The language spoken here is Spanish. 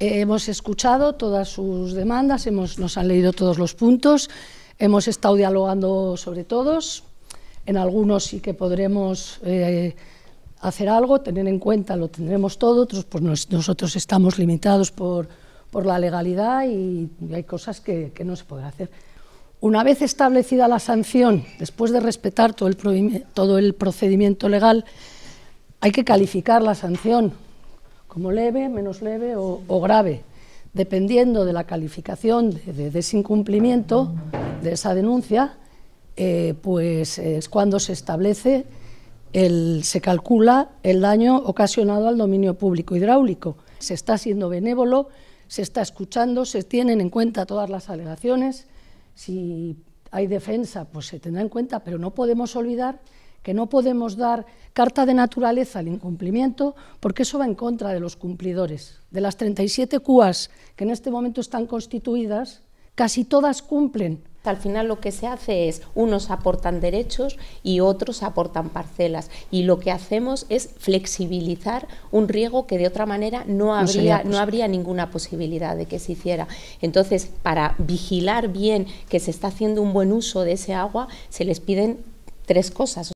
hemos escuchado todas sus demandas, hemos, nos han leído todos los puntos, hemos estado dialogando sobre todos, en algunos sí que podremos eh, hacer algo, tener en cuenta, lo tendremos todo, otros pues nosotros estamos limitados por, por la legalidad y, hay cosas que, que, no se pueden hacer. Una vez establecida la sanción, después de respetar todo el, todo el procedimiento legal, hay que calificar la sanción como leve, menos leve o, grave, dependiendo de la calificación de, ese incumplimiento, de esa denuncia, eh, pues es cuando se establece, el, se calcula el daño ocasionado al dominio público hidráulico. Se está siendo benévolo, se está escuchando, se tienen en cuenta todas las alegaciones, si hay defensa, pues se tendrá en cuenta, pero no podemos olvidar que no podemos dar carta de naturaleza al incumplimiento porque eso va en contra de los cumplidores. De las 37 CUAS que en este momento están constituidas, casi todas cumplen. Al final lo que se hace es, unos aportan derechos y otros aportan parcelas. Y lo que hacemos es flexibilizar un riego que de otra manera no habría, no, habría ninguna posibilidad de que se hiciera. Entonces, para vigilar bien que se está haciendo un buen uso de ese agua, se les piden tres cosas.